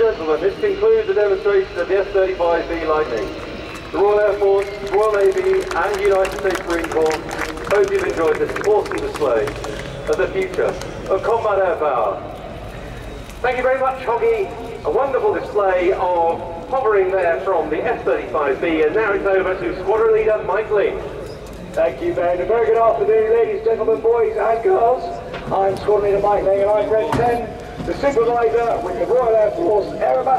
gentlemen, this concludes the demonstration of the F-35B Lightning. The Royal Air Force, Royal Navy and United States Marine Corps hope you've enjoyed this awesome display of the future of combat air power. Thank you very much, Hoggy. A wonderful display of hovering there from the F-35B and now it's over to Squadron Leader Mike Ling. Thank you, Ben. A very good afternoon, ladies, gentlemen, boys and girls. I'm Squadron Leader Mike Ling and I represent the supervisor with the Royal Air Force Aerobat